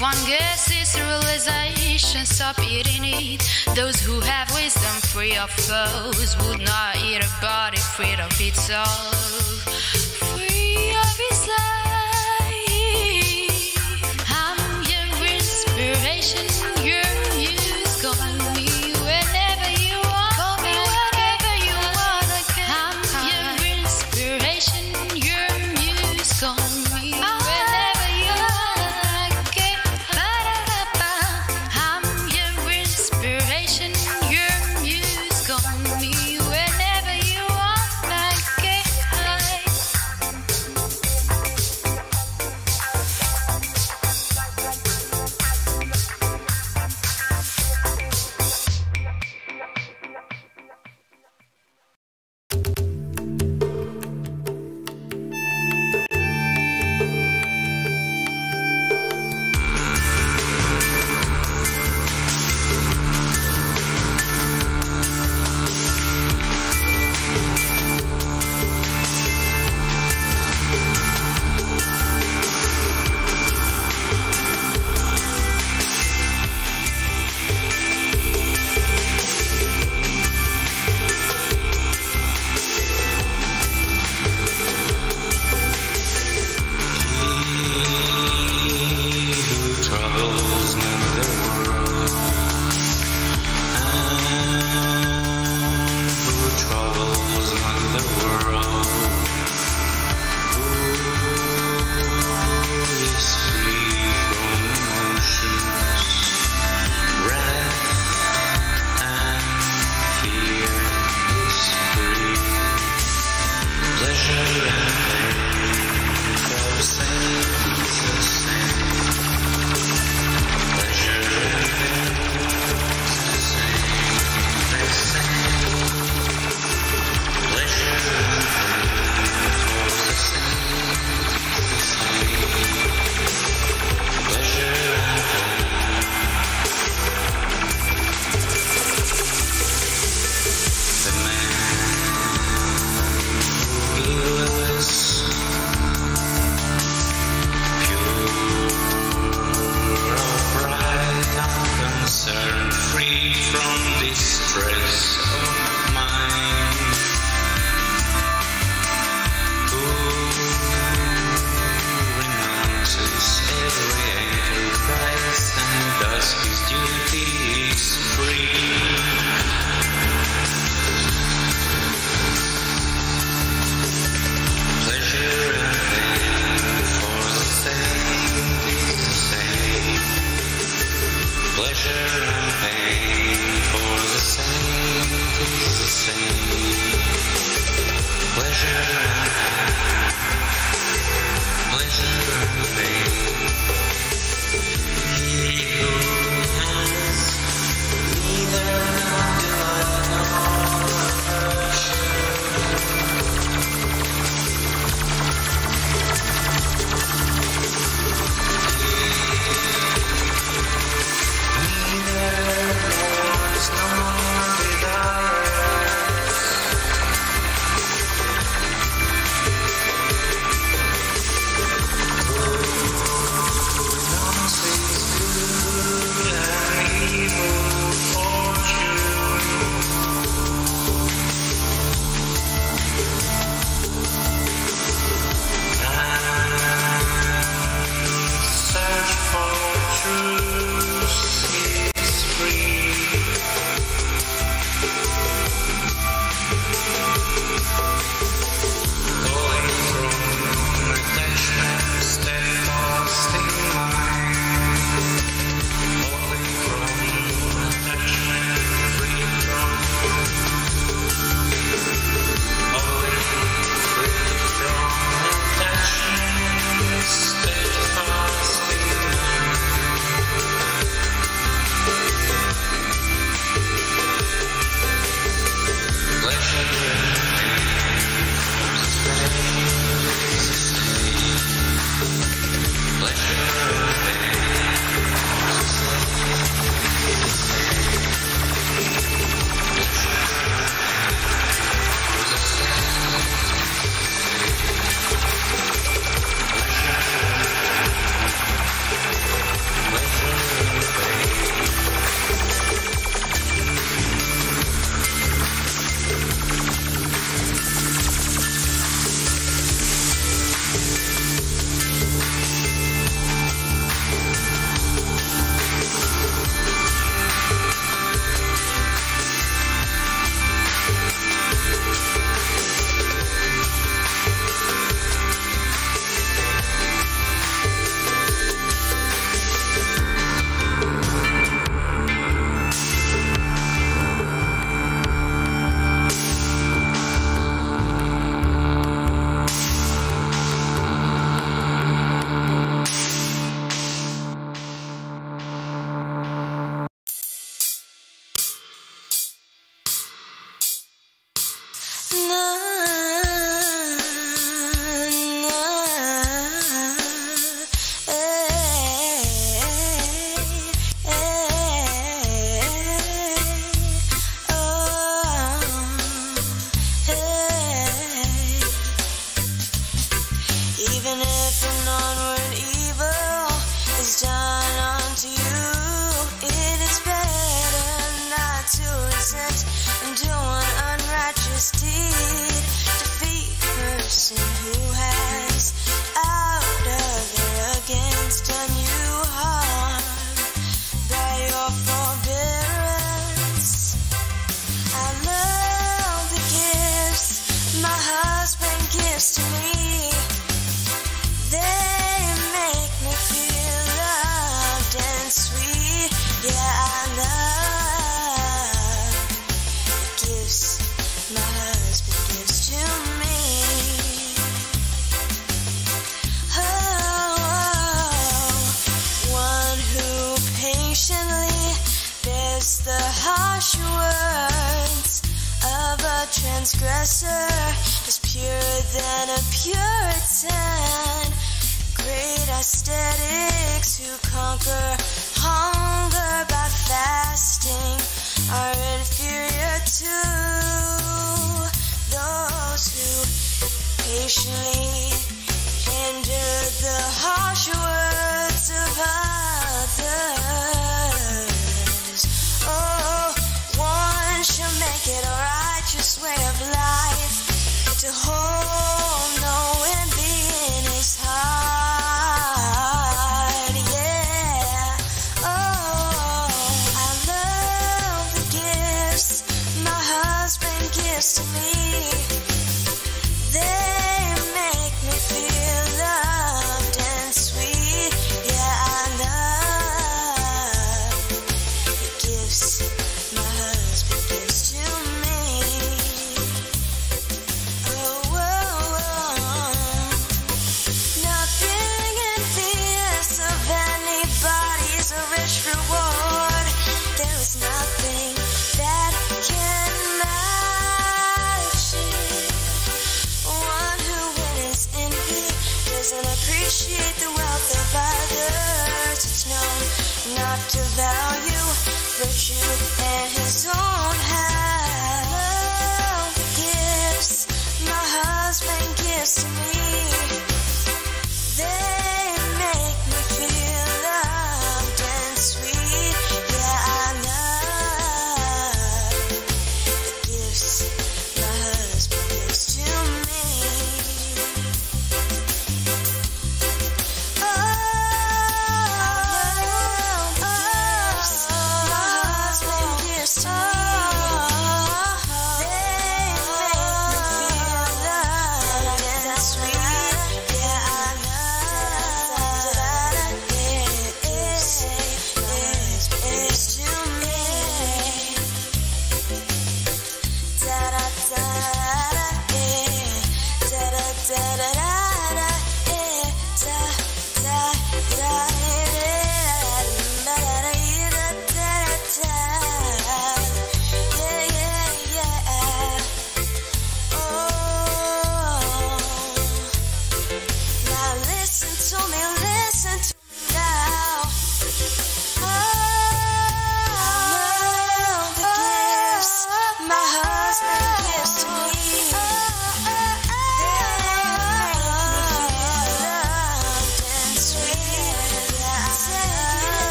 One guess is realization, stop eating it. Those who have wisdom free of foes would not eat a body free of its.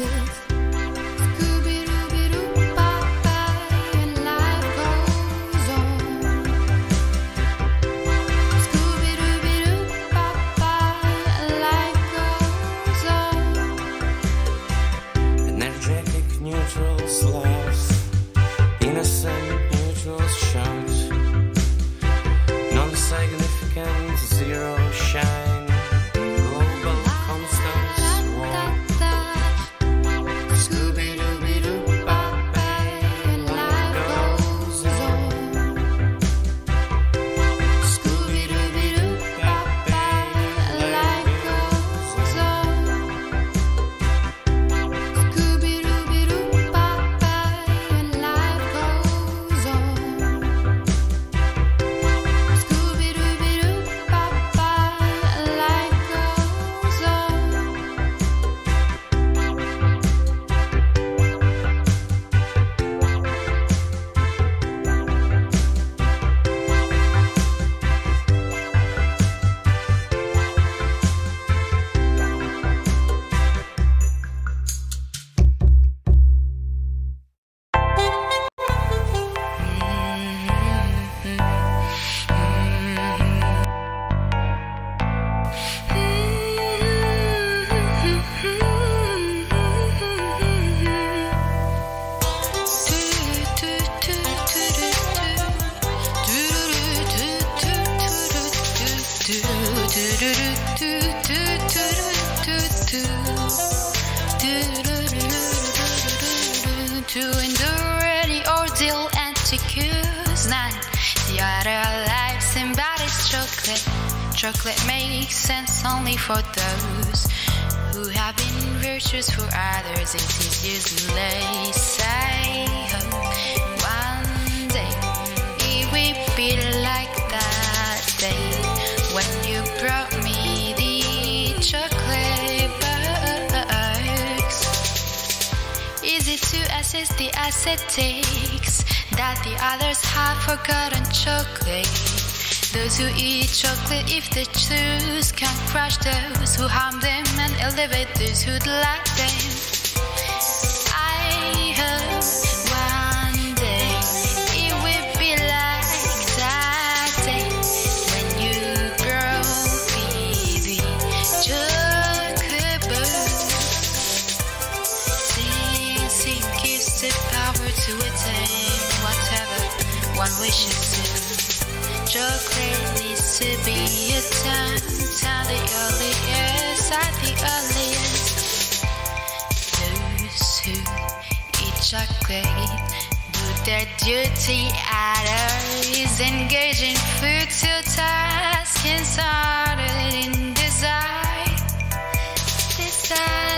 He's only for those who have been virtuous for others. It is useless. I hope one day it will be like that day when you brought me the chocolate box. Easy to assess the aesthetics that the others have forgotten chocolate. Those who eat chocolate if they choose can crush those who harm them and elevate those who delight them. Maybe it's time, time the earliest, at the earliest. Those who each are great do their duty, others engaging futile tasks, and in desire, desire.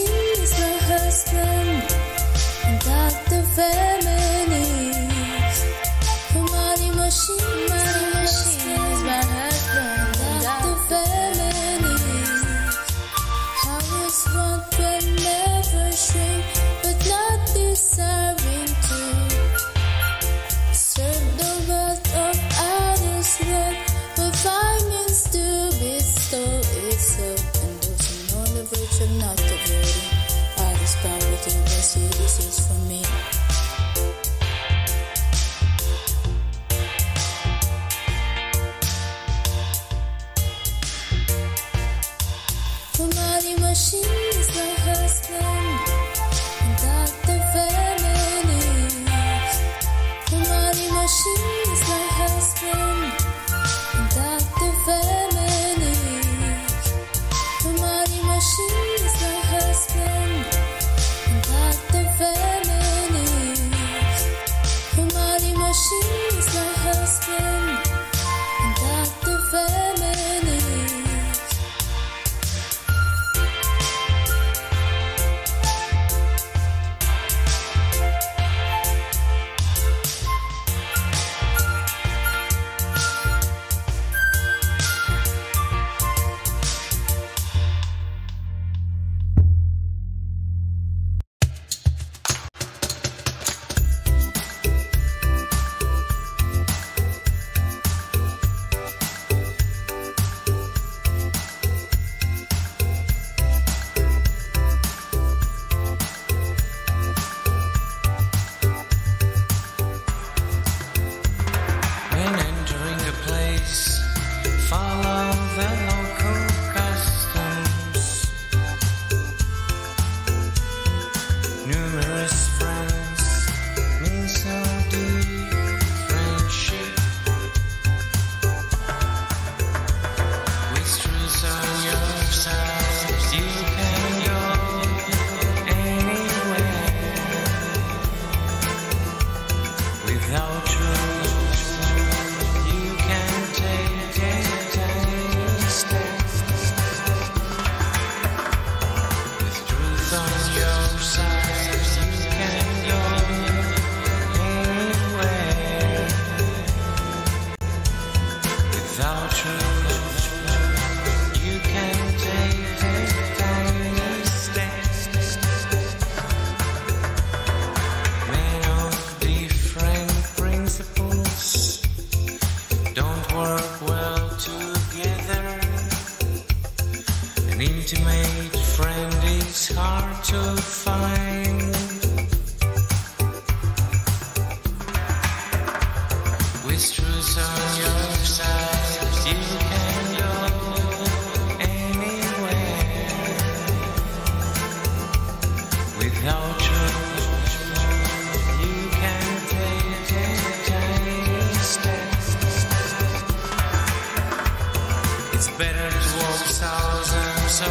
Is my husband and doctor feminist.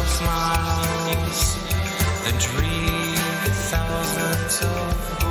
of smiles, the dream thousands of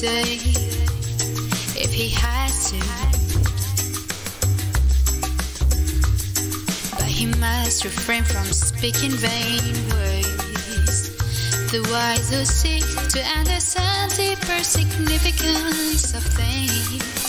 say if he had to. But he must refrain from speaking vain words. The wise who seek to understand deeper significance of things.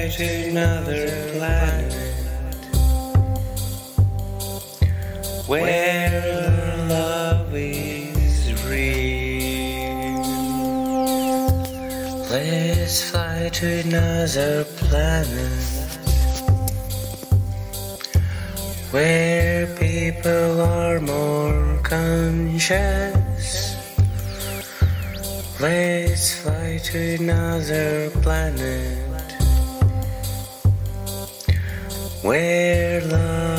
fly to another planet where love is real. Let's fly to another planet where people are more conscious. Let's fly to another planet. recuerda.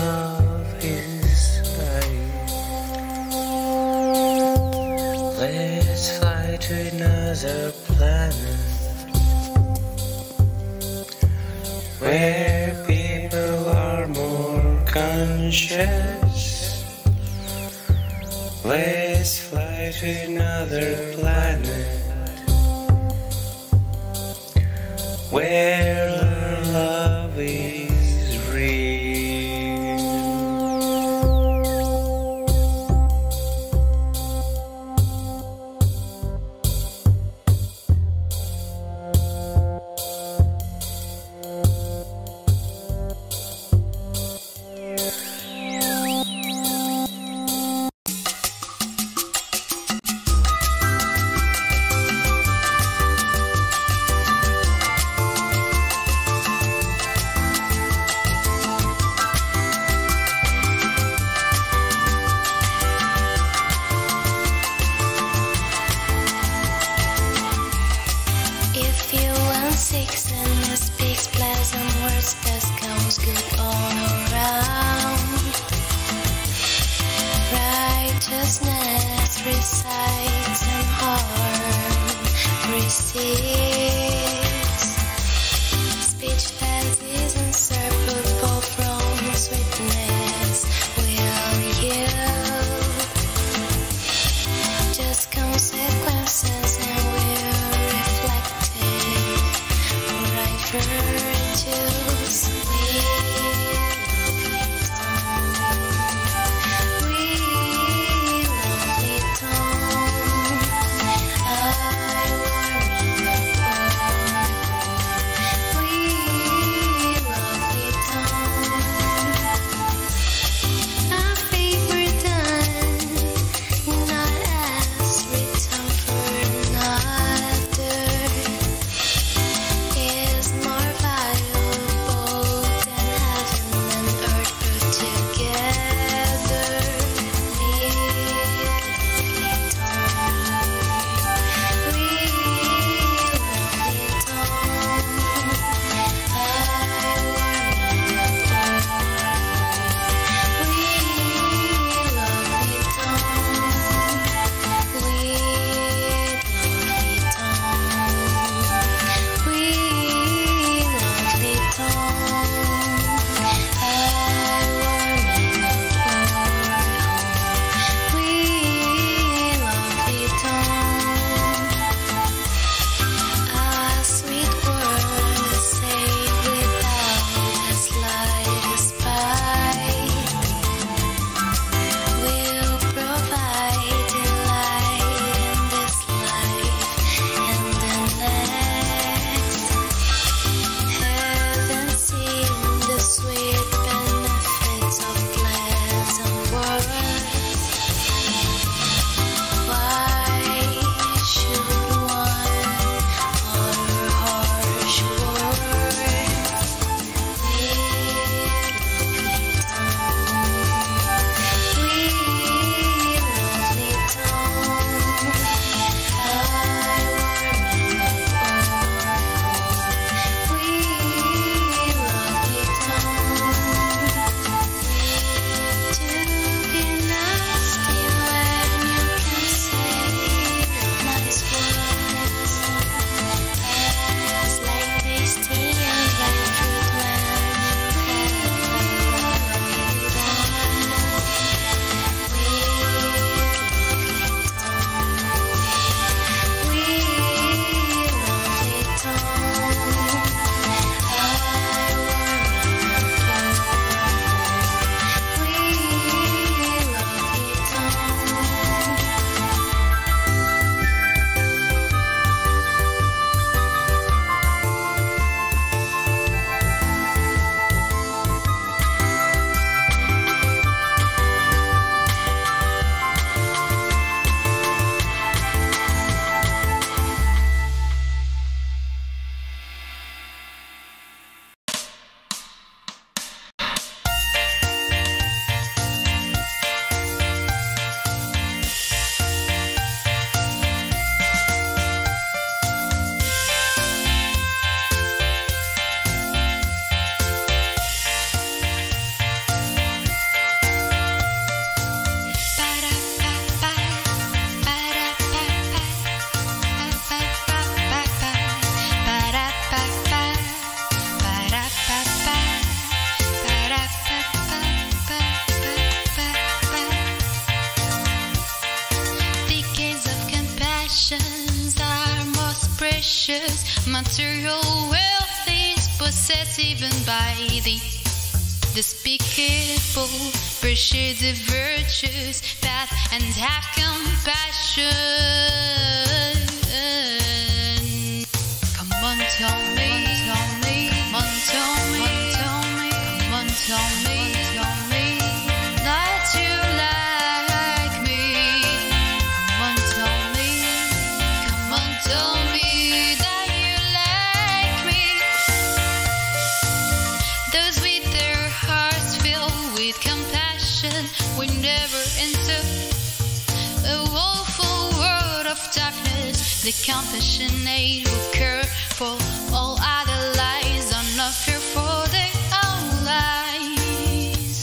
the compassionate who care for all other lies are not fear for their own lies.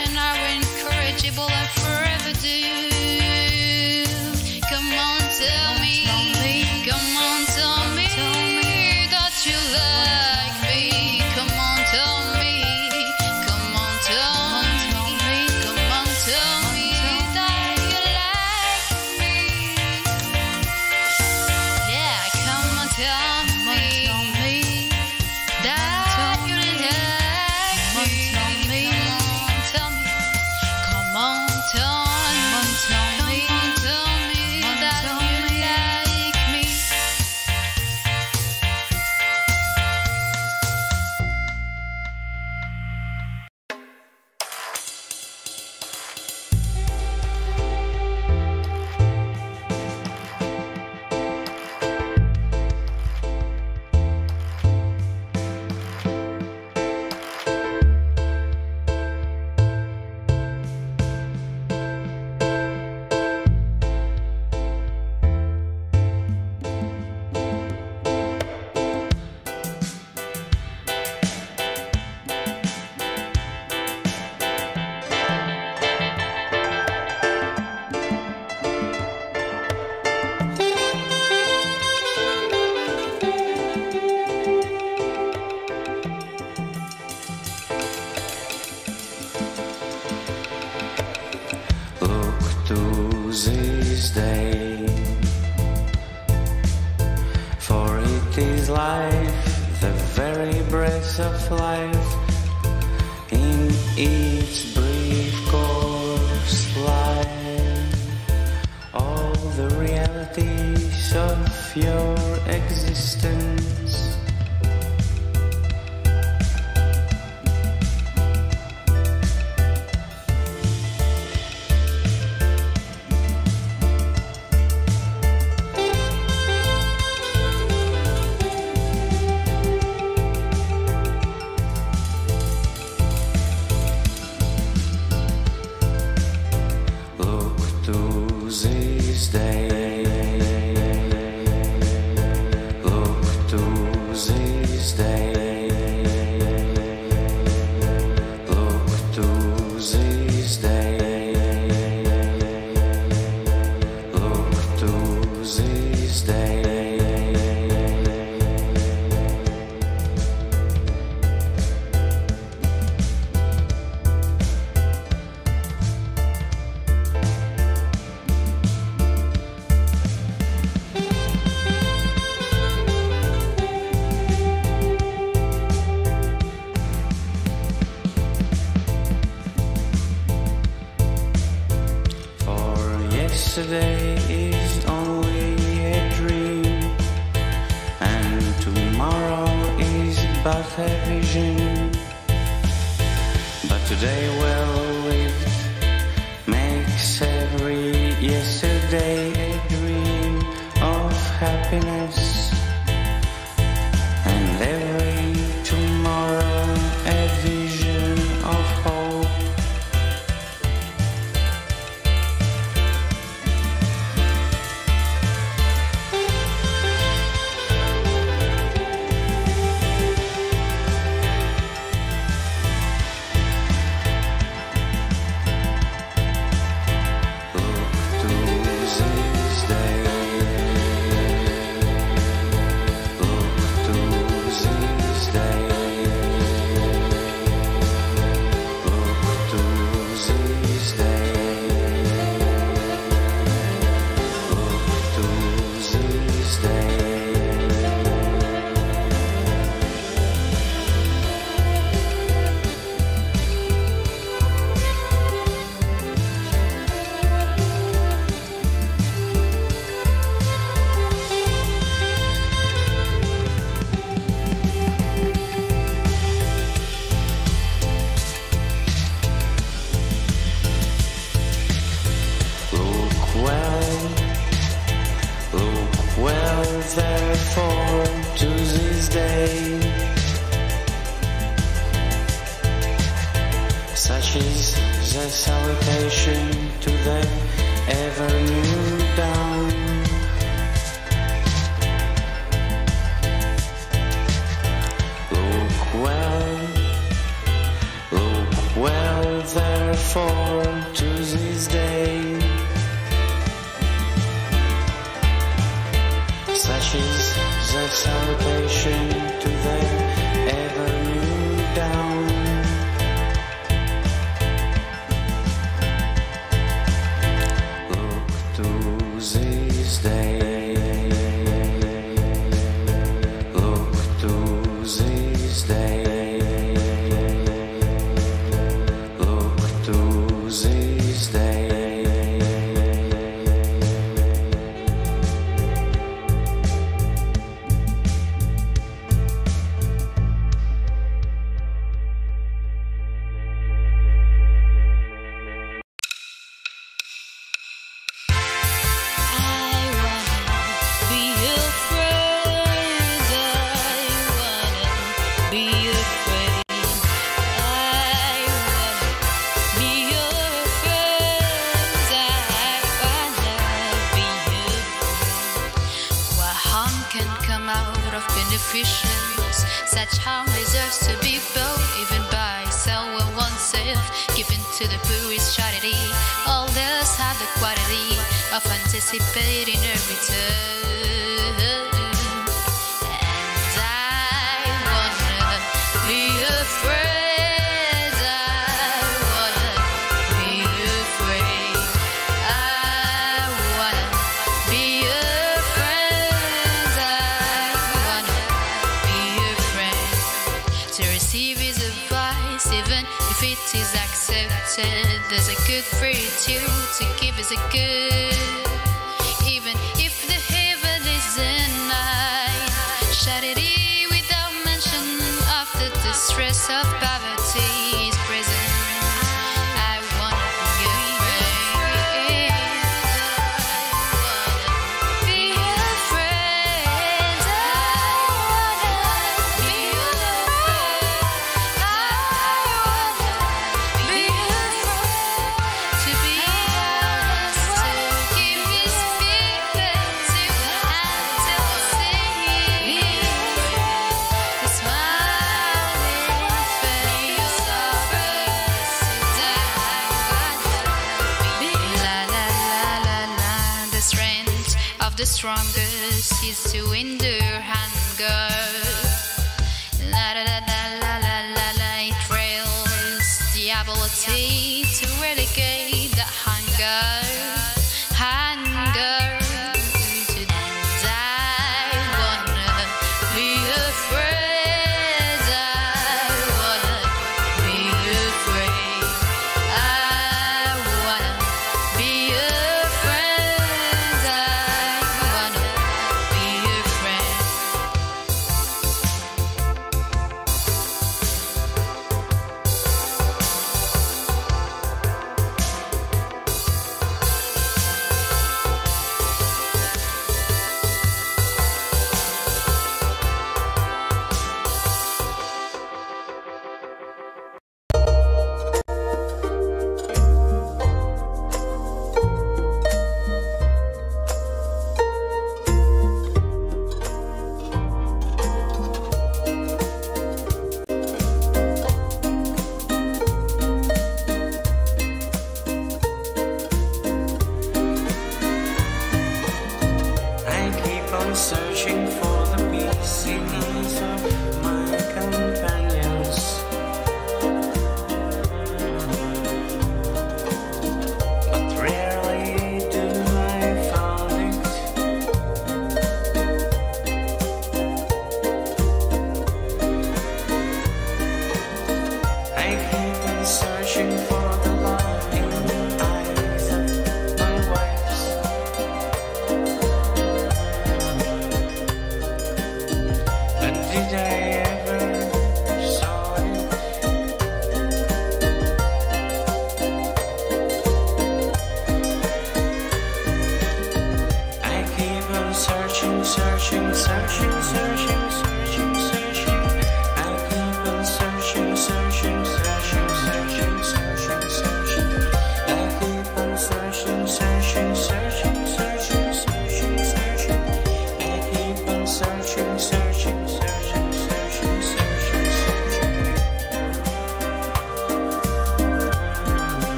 and are incorrigible and forever do. stay. anticipating every turn, And I wanna be a friend. I wanna be a friend. I wanna be a friend. I wanna be a friend. To receive his advice, even if it is accepted, there's a good for you too, to give is a good. yourself back. is to win.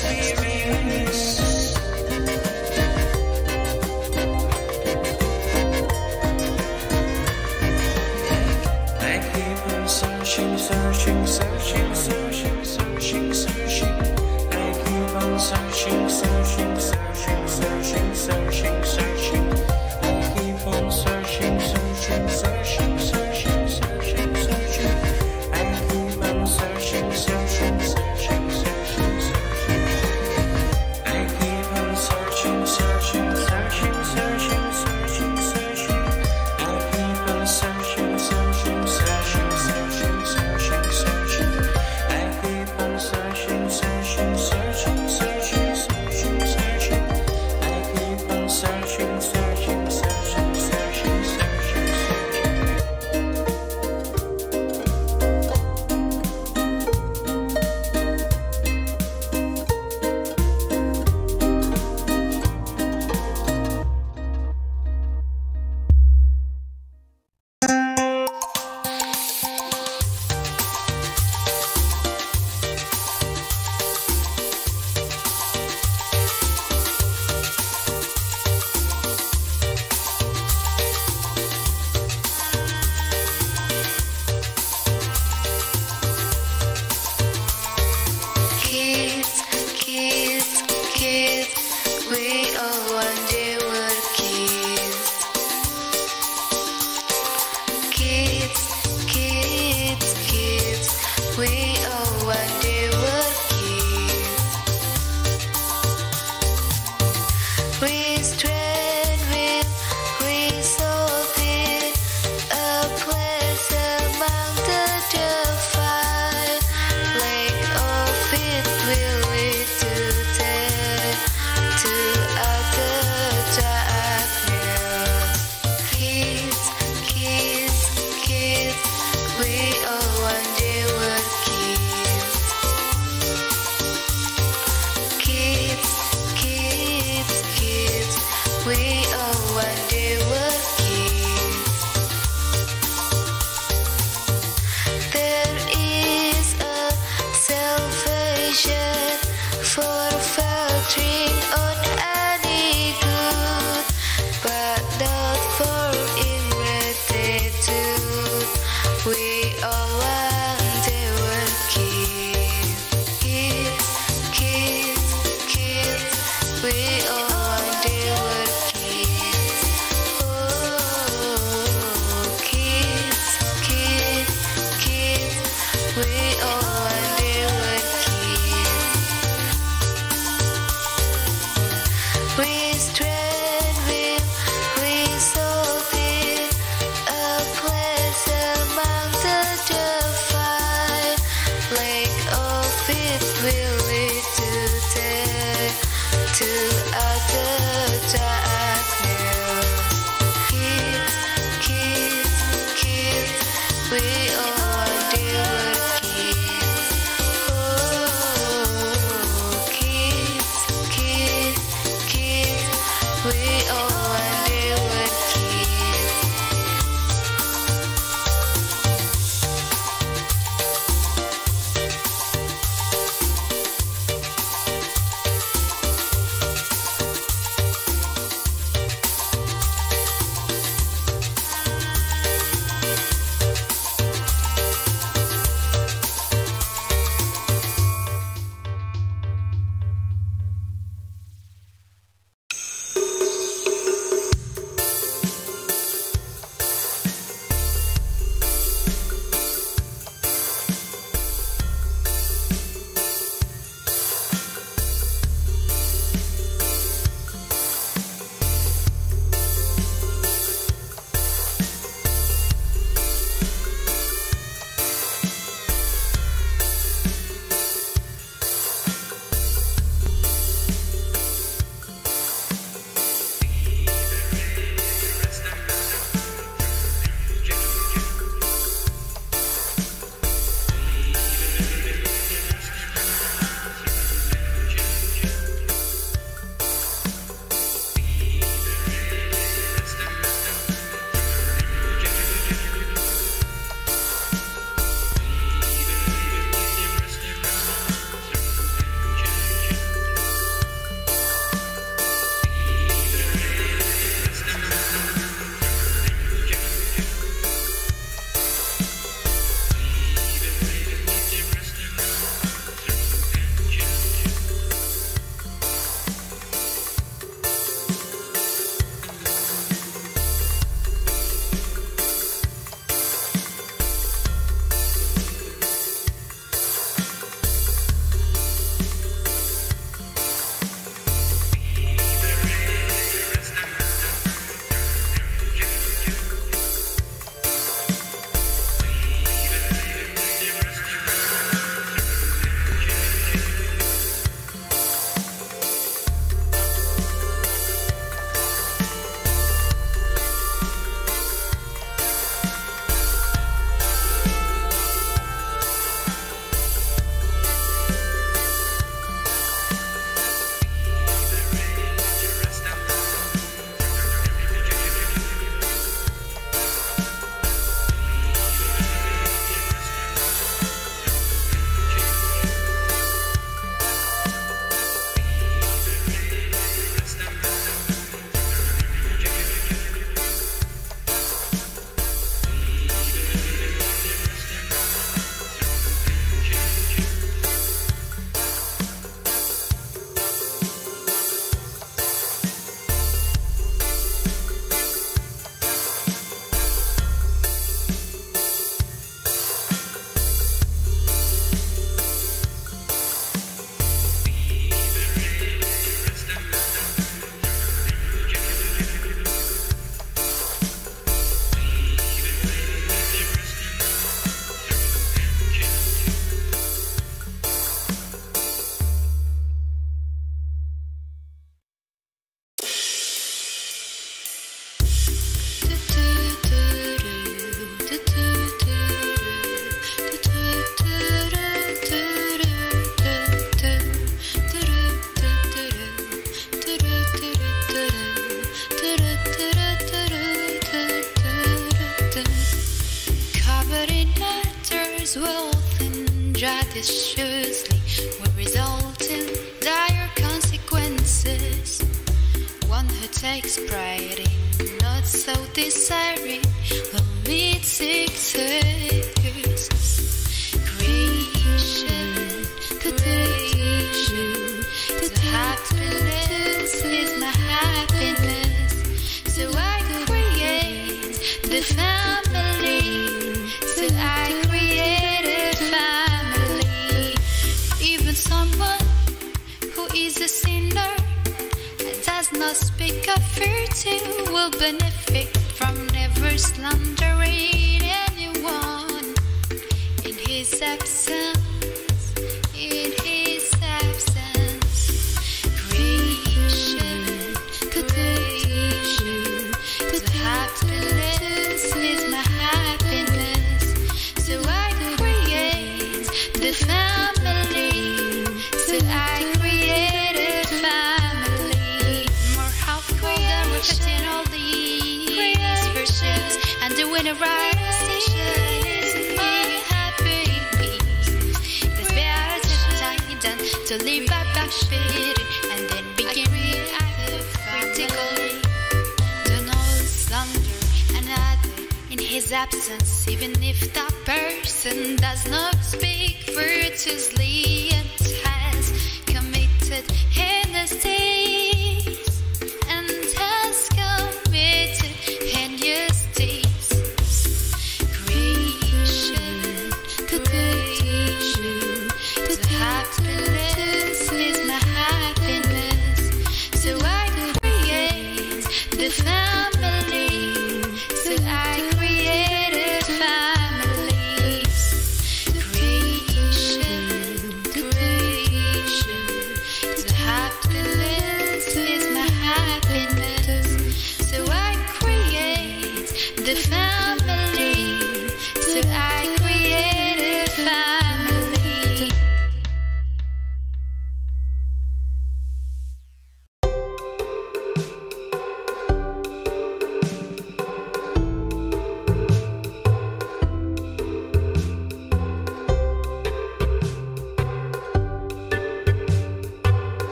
Just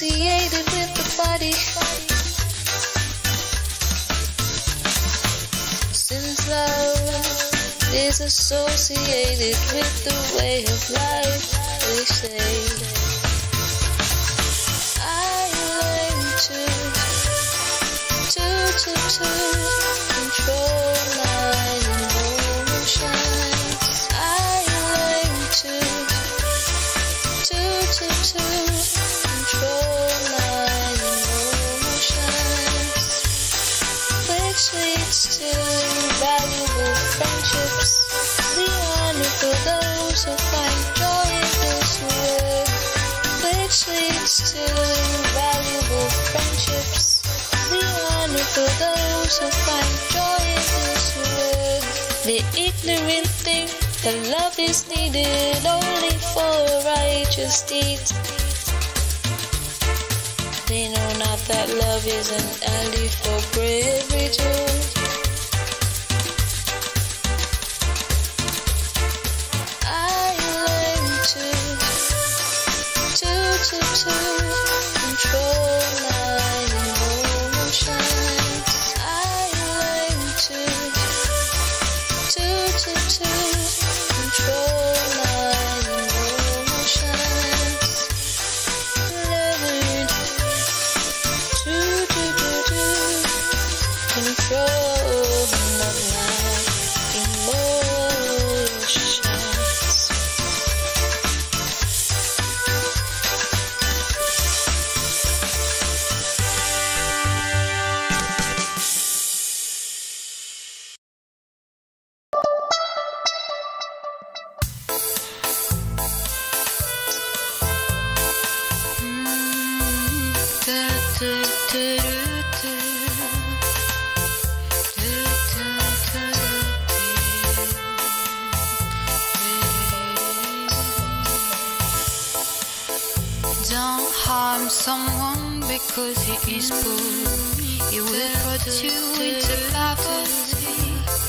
associated with the body. Since love is associated with the way of life, they say. I learned to, to, to control. to those who find joy in this world. The ignorant think that love is needed only for righteous deeds. They know not that love is an alley for bravery too.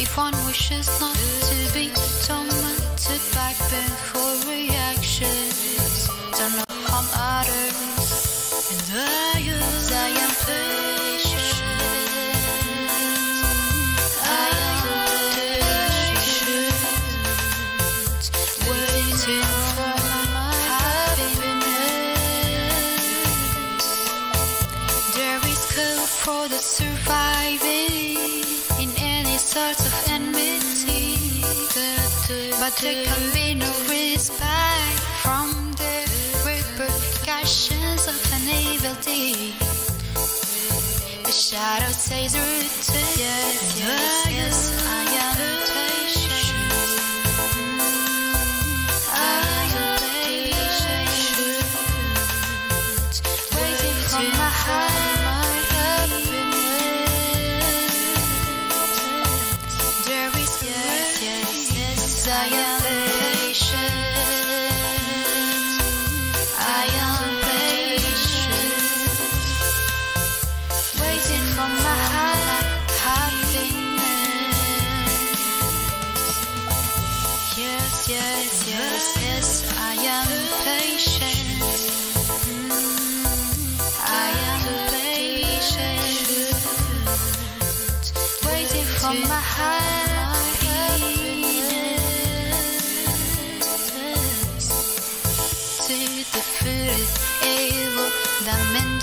If one wishes not to be tormented by painful reactions, don't harm others. And the use I am paid. There can be no respite from the repercussions of an evil deed. The shadow says, "Return." Yes, yes, yes, I am. lentamente.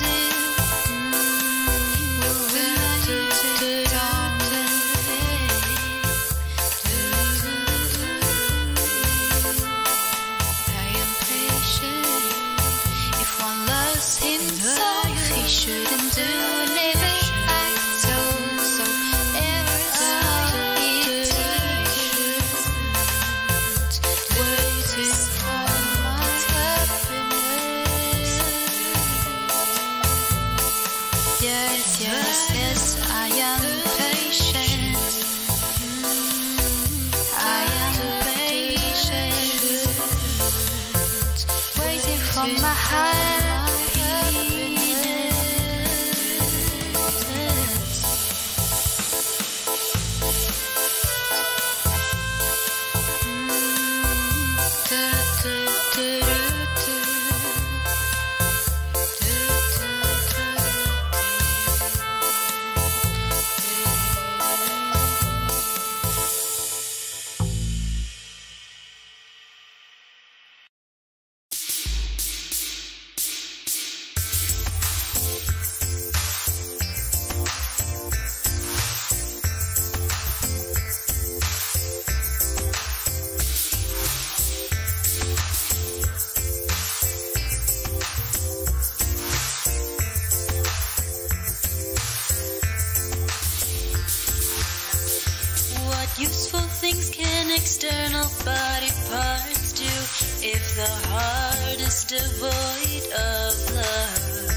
of love.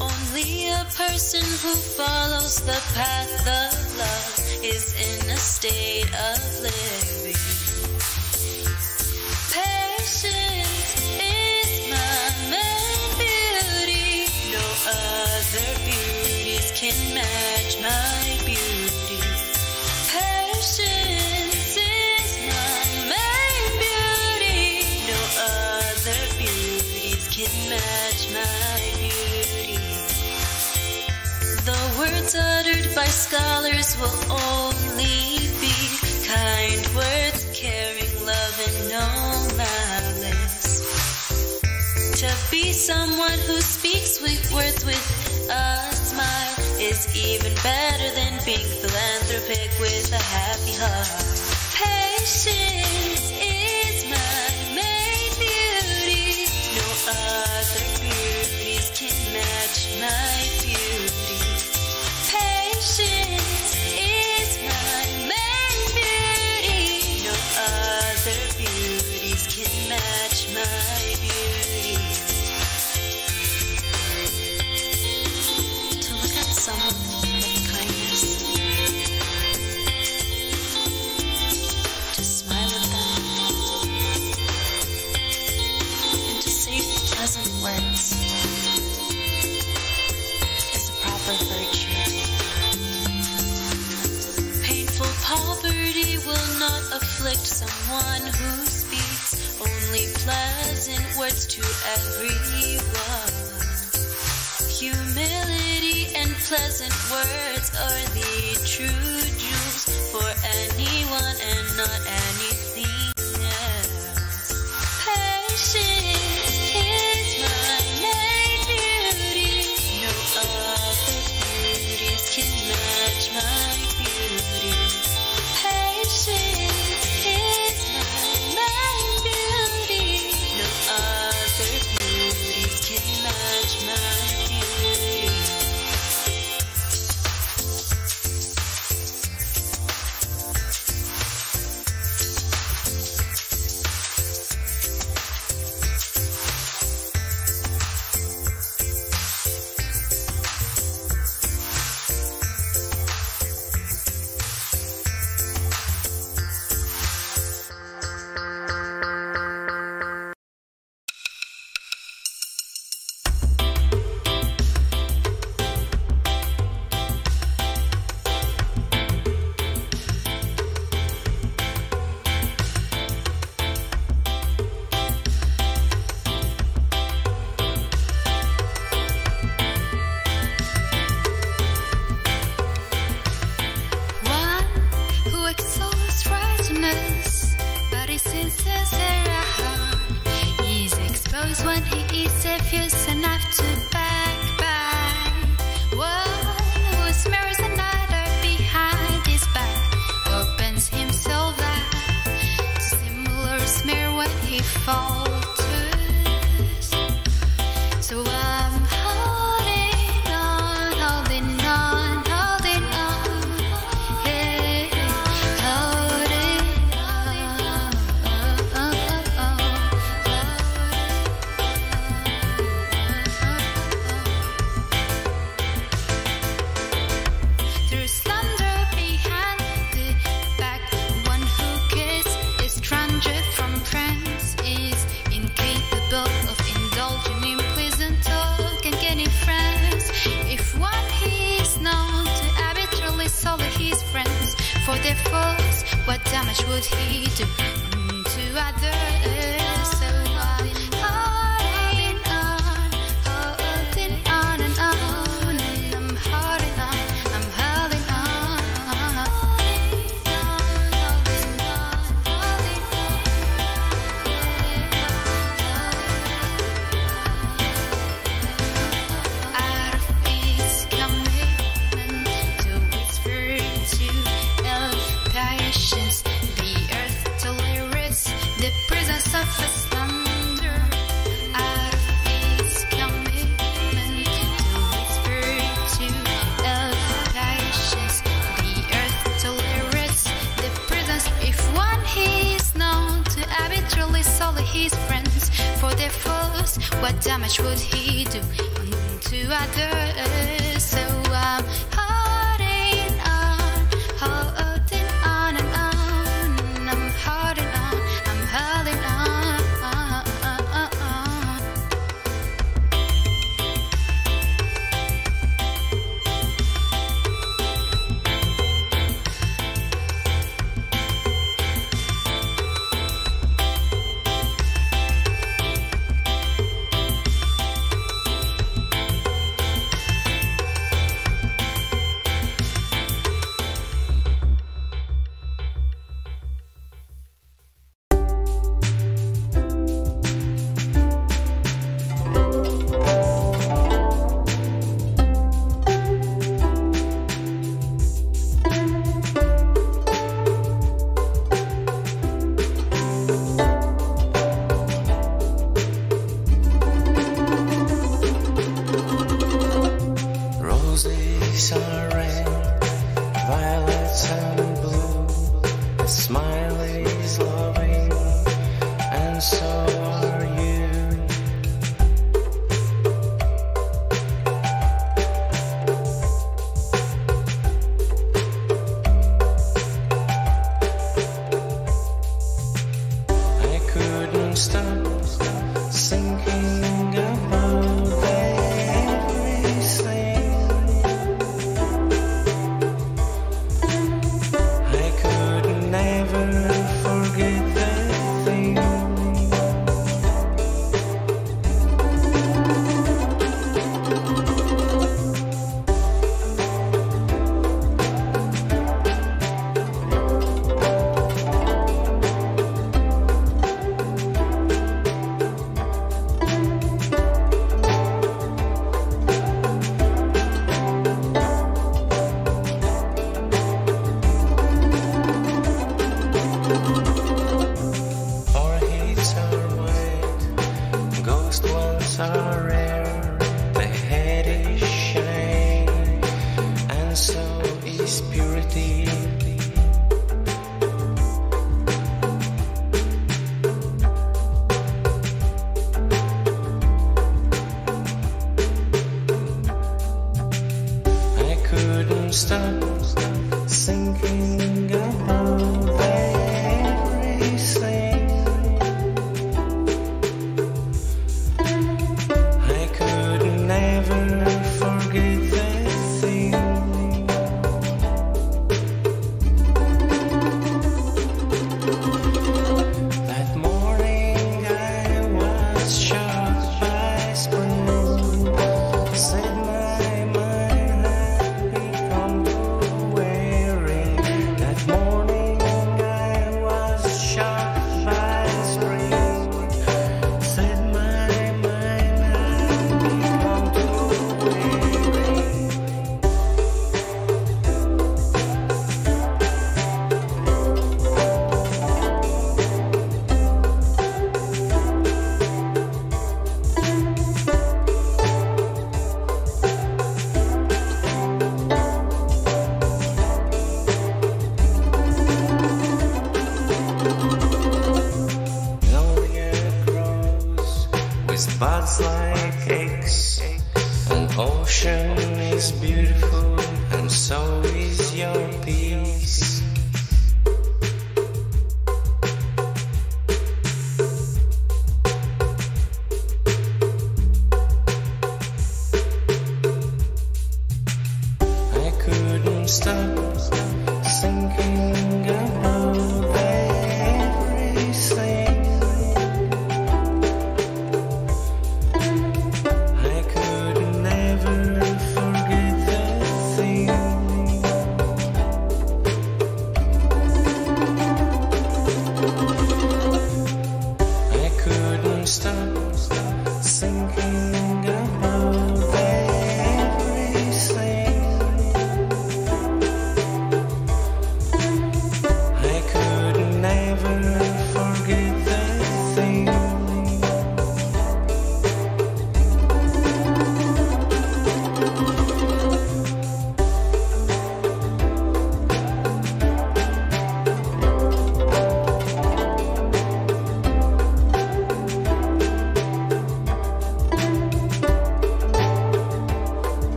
Only a person who follows the path of love is in a state of living. Patience is my main beauty. No other beauties can match my. by scholars will only be kind words caring love and no malice. To be someone who speaks sweet words with a smile is even better than being philanthropic with a happy heart. Patience pleasant words to everyone. Humility and pleasant words are the true jewels for anyone and not any.